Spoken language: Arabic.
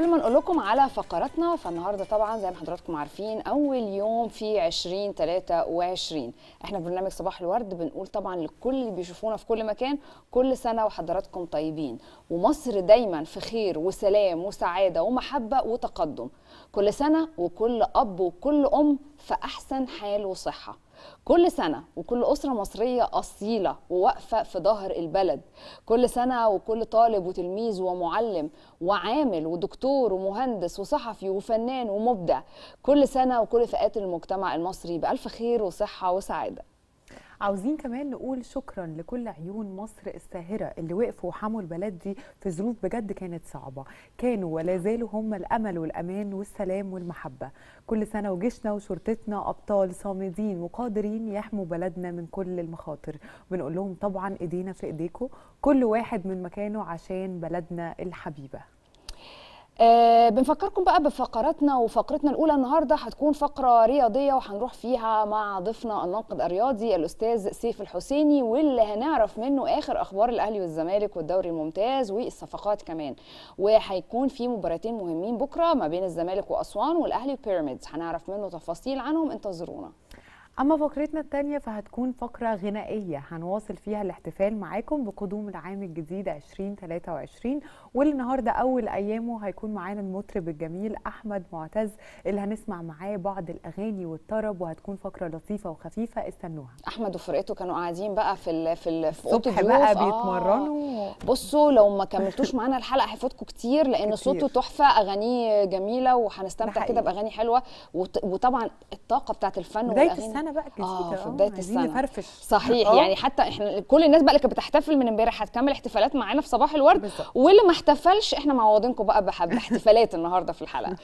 قبل ما نقول لكم على فقراتنا فالنهاردة طبعا زي ما حضراتكم عارفين أول يوم في 2023 إحنا في برنامج صباح الورد بنقول طبعا لكل اللي بيشوفونا في كل مكان كل سنة وحضراتكم طيبين. ومصر دايما في خير وسلام وسعادة ومحبة وتقدم. كل سنة وكل أب وكل أم في أحسن حال وصحة. كل سنة وكل أسرة مصرية أصيلة وواقفة في ظهر البلد. كل سنة وكل طالب وتلميذ ومعلم وعامل ودكتور ومهندس وصحفي وفنان ومبدع. كل سنة وكل فئات المجتمع المصري بألف خير وصحة وسعادة. عاوزين كمان نقول شكرا لكل عيون مصر الساهرة اللي وقفوا وحموا البلد دي في ظروف بجد كانت صعبة. كانوا ولا زالوا هم الأمل والأمان والسلام والمحبة. كل سنة وجيشنا وشرطتنا أبطال صامدين وقادرين يحموا بلدنا من كل المخاطر. بنقول لهم طبعا إيدينا في ايديكم كل واحد من مكانه عشان بلدنا الحبيبة. أه بنفكركم بقى بفقراتنا وفقرتنا الأولى النهارده هتكون فقرة رياضية وهنروح فيها مع ضيفنا الناقد الرياضي الأستاذ سيف الحسيني واللي هنعرف منه آخر أخبار الأهلي والزمالك والدوري الممتاز والصفقات كمان. وهيكون في مباراتين مهمين بكرة ما بين الزمالك وأسوان والأهلي وبيراميدز. هنعرف منه تفاصيل عنهم انتظرونا. أما فقرتنا الثانية فهتكون فقرة غنائية هنواصل فيها الاحتفال معاكم بقدوم العام الجديد 2023 واللي النهاردة أول أيامه هيكون معانا المطرب الجميل أحمد معتز اللي هنسمع معاه بعض الأغاني والطرب وهتكون فقرة لطيفة وخفيفة استنوها أحمد وفرقته كانوا قاعدين بقى في ال في ال في الصبح بقى آه. بيتمرنوا بصوا لو ما كملتوش معانا الحلقة هيفوتكم كتير لأن كتير. صوته تحفة أغانيه جميلة ده وهنستمتع. كده بأغاني حلوة وط- وطبعا الطاقة بتاعت الفن بداية السنة بقى الجديدة آه في بداية السنة نفرفش صحيح آه. يعني حتى إحنا كل الناس بقى اللي كانت بتحتفل من امبارح هتكمل احتفالات معانا في صباح الورد بالظبط. واللي ما احتفلش إحنا معوضينكم بقى بح- باحتفالات النهارده في الحلقة